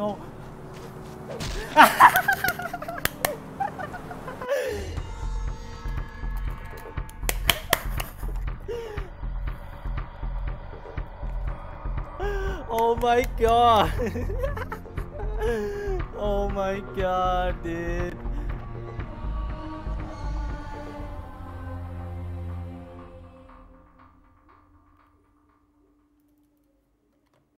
No. oh my god. oh my god, dude.